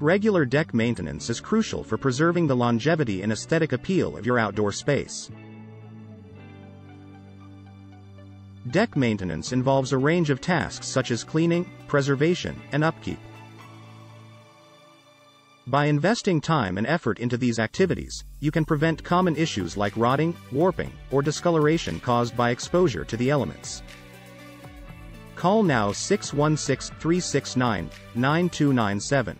Regular deck maintenance is crucial for preserving the longevity and aesthetic appeal of your outdoor space. Deck maintenance involves a range of tasks such as cleaning, preservation, and upkeep. By investing time and effort into these activities, you can prevent common issues like rotting, warping, or discoloration caused by exposure to the elements. Call now 616 369 9297